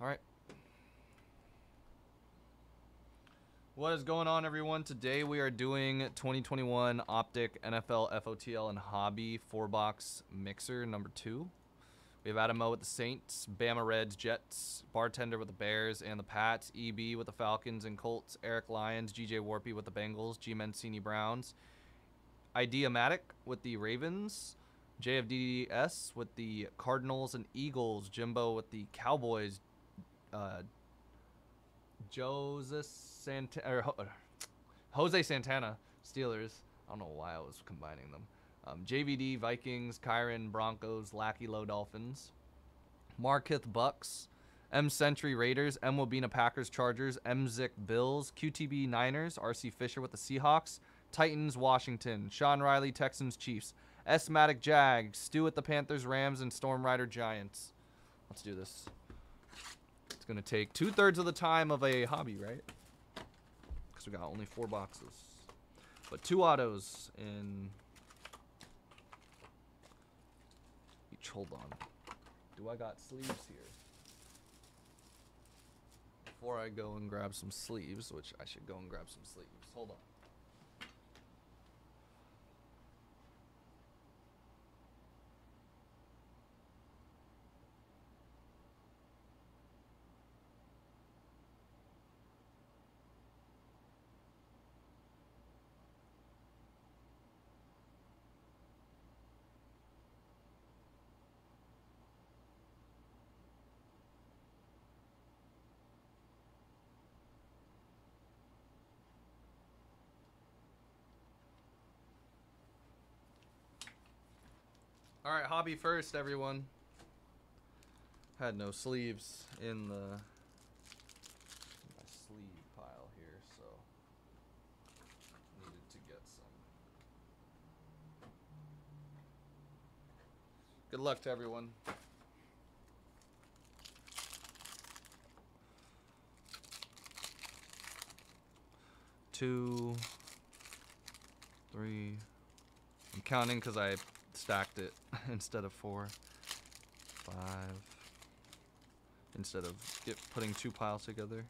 All right. What is going on, everyone? Today we are doing 2021 Optic NFL FOTL and Hobby 4 box mixer number 2. We have Adamo with the Saints, Bama Reds, Jets, Bartender with the Bears and the Pats, EB with the Falcons and Colts, Eric Lions, GJ Warpy with the Bengals, G Mancini Browns, Ideamatic with the Ravens, JFDS with the Cardinals and Eagles, Jimbo with the Cowboys, uh, Jose Santa or Jose Santana Steelers. I don't know why I was combining them. Um, JVD Vikings, Kyron Broncos, Lackey Low Dolphins, Markith Bucks, M Century Raiders, M Wabina Packers Chargers, M Zick Bills, QTB Niners, RC Fisher with the Seahawks, Titans Washington, Sean Riley Texans Chiefs, S Matic Jags, Stu at the Panthers Rams, and Storm Rider Giants. Let's do this. It's gonna take two thirds of the time of a hobby, right? Because we got only four boxes, but two autos in each. Hold on. Do I got sleeves here? Before I go and grab some sleeves, which I should go and grab some sleeves. Hold on. All right, hobby first, everyone. Had no sleeves in the my sleeve pile here, so needed to get some. Good luck to everyone. Two, three. I'm counting because I stacked it instead of four. Five. Instead of putting two piles together.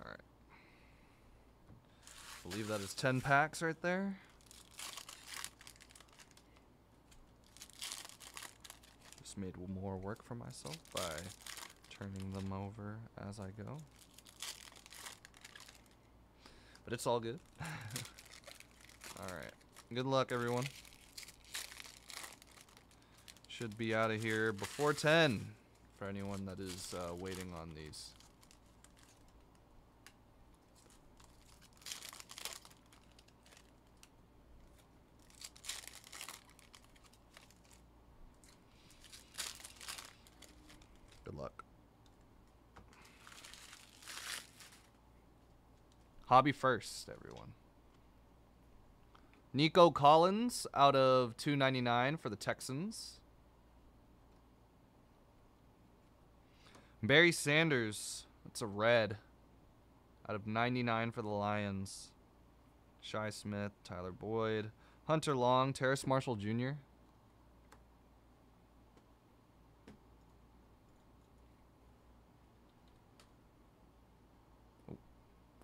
Alright. believe that is 10 packs right there. Made more work for myself by turning them over as I go. But it's all good. Alright. Good luck, everyone. Should be out of here before 10 for anyone that is uh, waiting on these. Good luck. Hobby first, everyone. Nico Collins out of 299 for the Texans. Barry Sanders, that's a red. Out of 99 for the Lions. Shai Smith, Tyler Boyd, Hunter Long, Terrace Marshall Jr.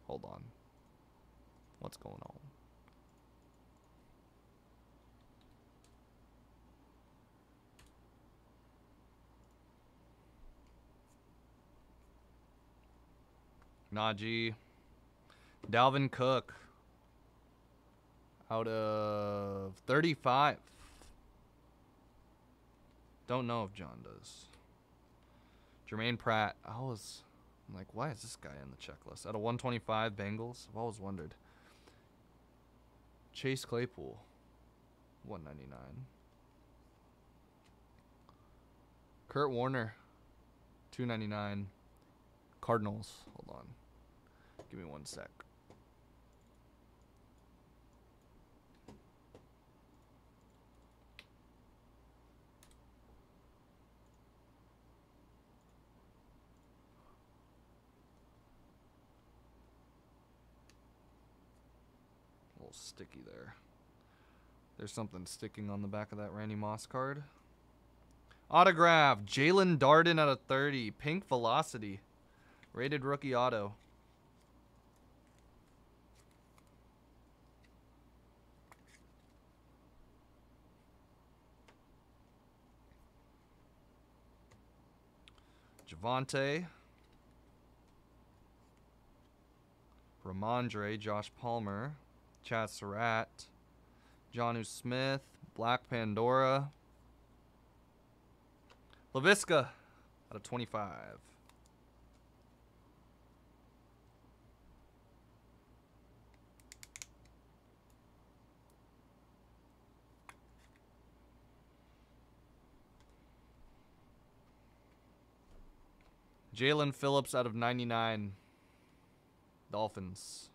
Hold on. What's going on? Najee. Dalvin Cook. Out of 35. Don't know if John does. Germaine Pratt. I was I'm like, why is this guy in the checklist? Out of 125 Bengals? I've always wondered. Chase Claypool. 199. Kurt Warner. 299. Cardinals. Hold on. Give me one sec. Sticky there. There's something sticking on the back of that Randy Moss card. Autograph, Jaelon Darden out of 30. Pink Velocity. Rated rookie auto. Javonte. Rhamondre, Josh Palmer, Chazz Surratt, Jonnu Smith, Black Pandora, Laviska out of 25. Jaelan Phillips out of 99. Dolphins.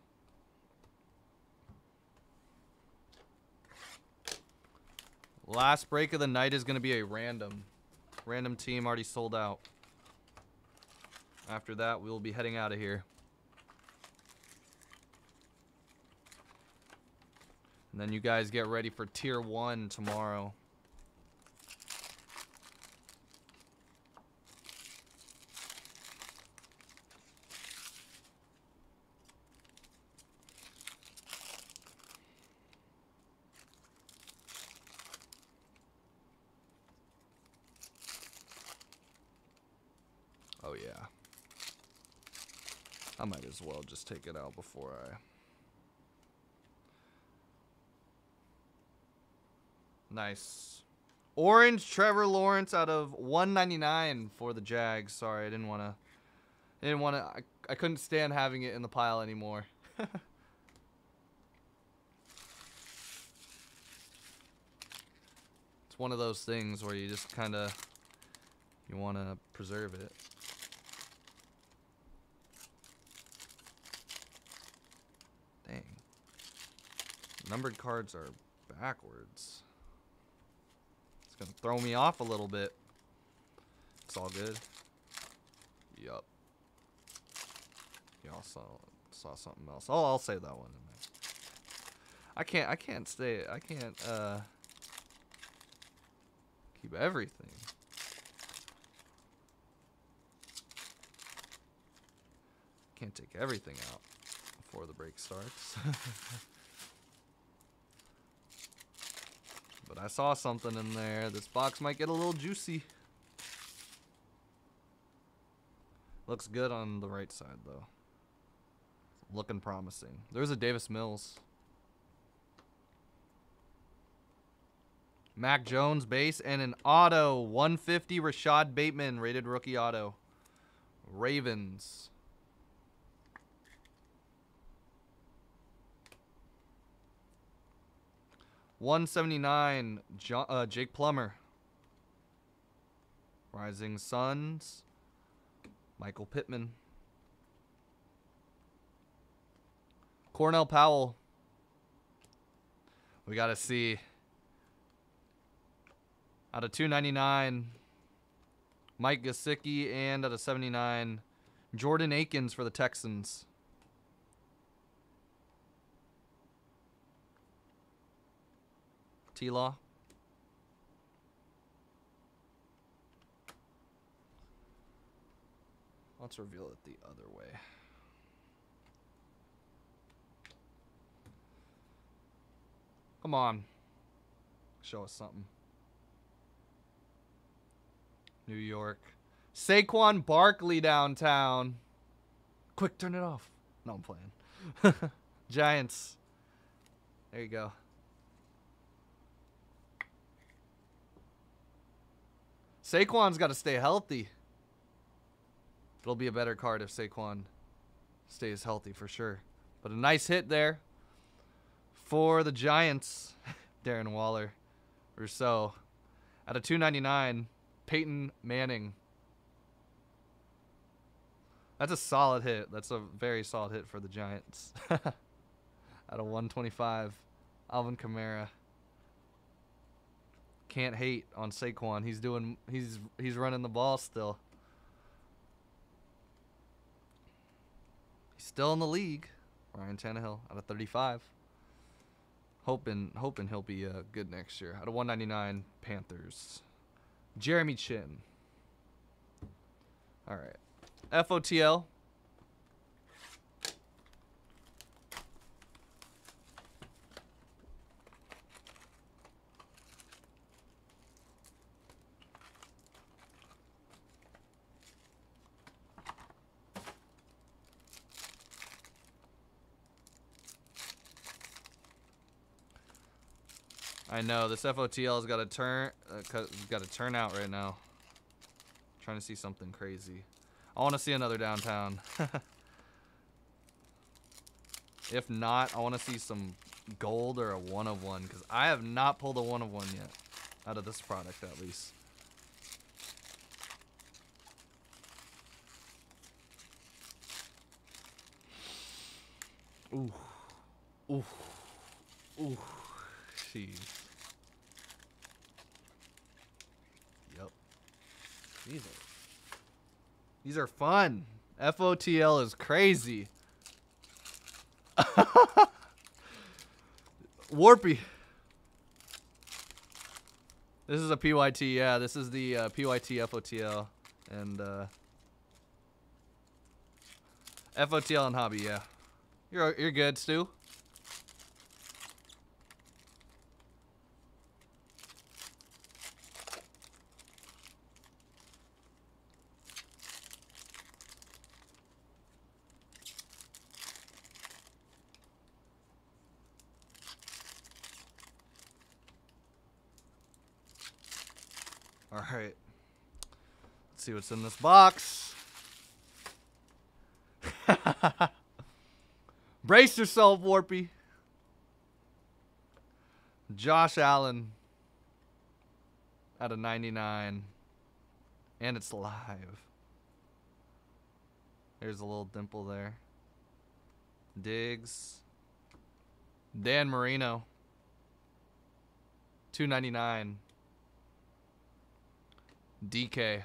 Last break of the night is going to be a random. Random team already sold out. After that, we will be heading out of here. And then you guys get ready for Tier 1 tomorrow. Oh yeah. I might as well just take it out before I... Nice. Orange Trevor Lawrence out of 199 for the Jags. Sorry, I didn't want to... I didn't want to... I, I couldn't stand having it in the pile anymore. it's one of those things where you just kind of... You want to preserve it. Numbered cards are backwards. It's to throw me off a little bit. It's all good. Yup. Y'all saw, saw something else. Oh, I'll save that one. I can't, I can't stay, I can't, uh, keep everything. Can't take everything out before the break starts. but I saw something in there. This box might get a little juicy. Looks good on the right side, though. Looking promising. There's a Davis Mills. Mac Jones base and an auto 150 Rashod Bateman rated rookie auto. Ravens. One seventy nine, uh, Jake Plummer. Rising Suns, Michael Pittman. Cornell Powell. We got to see. Out of 299, Mike Gesicki, and out of 79, Jordan Akins for the Texans. T-Law. Let's reveal it the other way. Come on. Show us something. New York. Saquon Barkley downtown. Quick, turn it off. No, I'm playing. Giants. There you go. Saquon's got to stay healthy. It'll be a better card if Saquon stays healthy for sure. But a nice hit there for the Giants. Darren Waller. Rousseau. At a 299, Peyton Manning. That's a solid hit. That's a very solid hit for the Giants. At a 125, Alvin Kamara. Can't hate on Saquon. He's doing he's he's running the ball still. He's still in the league. Ryan Tannehill out of 35. Hoping, hoping he'll be uh, good next year. Out of 199, Panthers. Jeremy Chinn. All right. FOTL. I know this FOTL's got to turn, uh, got to turn out right now. trying to see something crazy. I want to see another downtown. if not, I want to see some gold or a one of one because I have not pulled a one of one yet out of this product at least. Ooh, ooh, ooh, jeez. These are these are fun. FOTL is crazy. Warpy. This is a PYT, yeah. This is the uh, PYT FOTL and uh, FOTL and hobby, yeah. You're you're good, Stu. Alright. Let's see what's in this box. Brace yourself, Warpy. Josh Allen out of 99. And it's live. There's a little dimple there. Diggs. Dan Marino. 299. DK.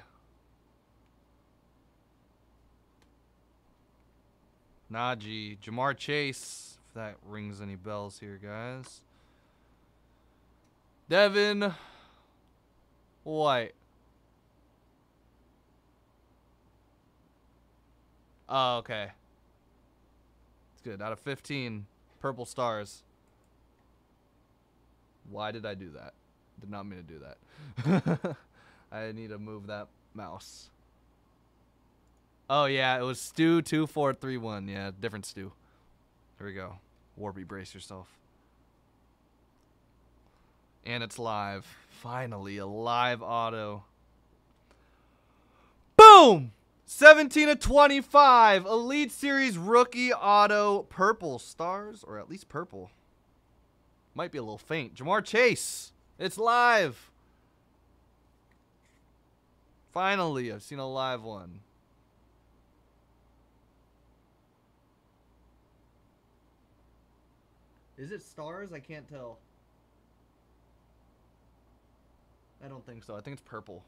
Najee. Ja'Marr Chase. If that rings any bells here, guys. Devin White. Oh, okay. It's good. Out of 15 purple stars. Why did I do that? Did not mean to do that. I need to move that mouse. Oh yeah, it was Stu two four three one. Yeah, different Stu. Here we go. Warpy, brace yourself. And it's live. Finally, a live auto. Boom! 17 of 25. Elite Series rookie auto. Purple stars, or at least purple. Might be a little faint. Ja'Marr Chase. It's live. Finally, I've seen a live one. Is it stars? I can't tell. I don't think so. I think it's purple.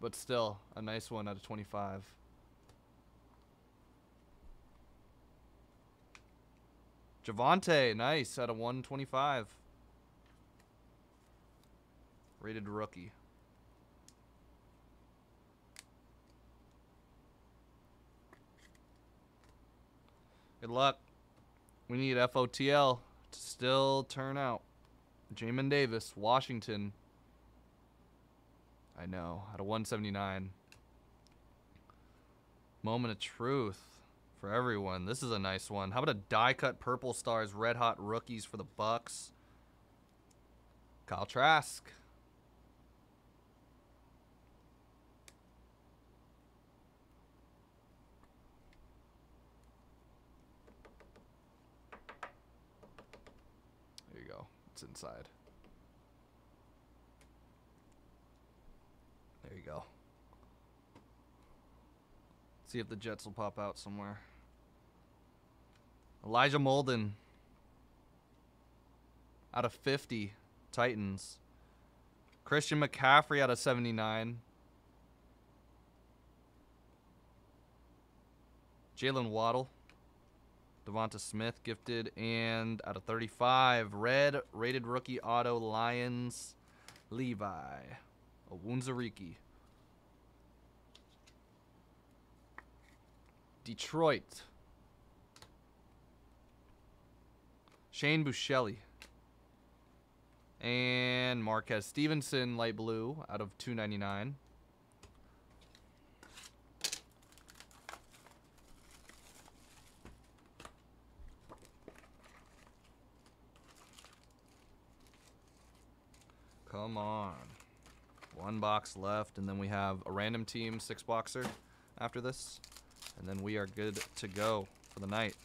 But still, a nice one out of 25. Javonte, nice, out of 125. Rated rookie. Good luck. We need FOTL to still turn out. Jamin Davis, Washington. I know, at a 179. Moment of truth for everyone. This is a nice one. How about a die cut purple stars, red hot rookies for the Bucks? Kyle Trask. Inside. There you go. See if the Jets will pop out somewhere. Elijah Molden. Out of 50. Titans. Christian McCaffrey out of 79. Jaylen Waddle. Devonta Smith gifted, and out of 35, red rated rookie auto Lions, Levi, Onwuzurike. Detroit. Shane Buechele. And Marquez Stevenson, light blue, out of 299. Come on. One box left, and then we have a random team six boxer after this. And then we are good to go for the night.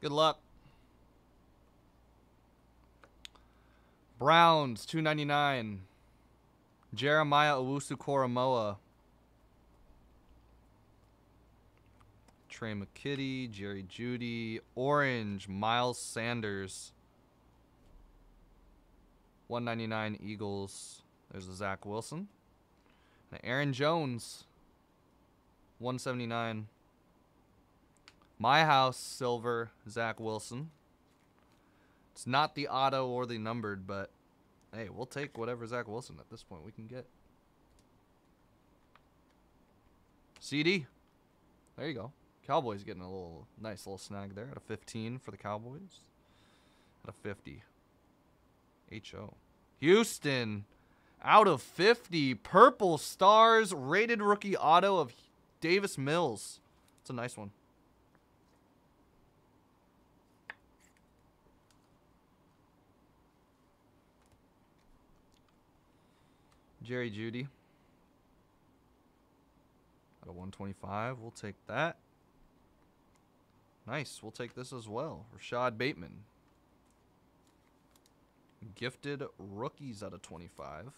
Good luck. Browns, 299. Jeremiah Owusu Koramoah. Tre' McKitty, Jerry Jeudy, Orange, Miles Sanders. 199 Eagles. There's a Zach Wilson. And Aaron Jones. 179. My house, silver, Zach Wilson. It's not the auto or the numbered, but hey, we'll take whatever Zach Wilson at this point we can get. CD. There you go. Cowboys getting a little nice little snag there at a 15 for the Cowboys. At a 50. HO. Houston. Out of 50. Purple Stars. Rated rookie auto of Davis Mills. It's a nice one. Jerry Jeudy. At a 125, we'll take that. Nice, we'll take this as well. Rashod Bateman. Gifted rookies out of 25.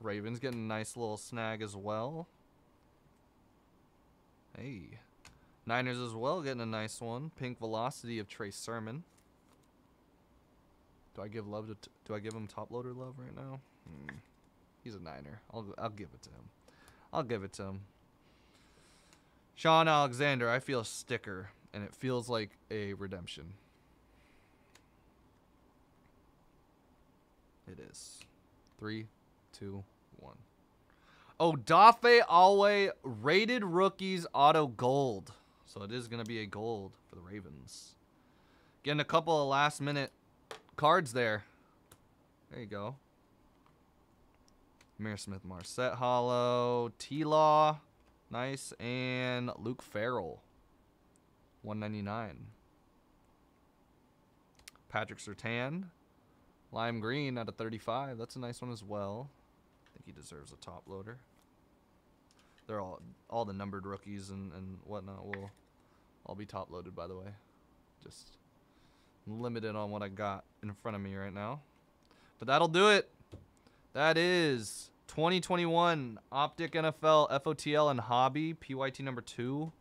Ravens getting a nice little snag as well. Hey. Niners as well getting a nice one. Pink Velocity of Trey Sermon. Do I give love to? Do I give him top loader love right now? Hmm. He's a Niner. I'll I'll give it to him. I'll give it to him. Shaun Alexander, I feel a sticker, and it feels like a redemption. It is. Three, two, one. Odafe Oweh rated rookies auto gold. So it is going to be a gold for the Ravens. Getting a couple of last minute cards there. There you go. Ihmir Smith Marsette Hollow. T Law. Nice. And Luke Farrell. 199. Patrick Surtain. Lime Green out of 35. That's a nice one as well. I think he deserves a top loader. They're all all the numbered rookies and, and whatnot will all be top loaded by the way. Just limited on what I got in front of me right now. But that'll do it. That is 2021 Optic NFL FOTL and Hobby PYT number two.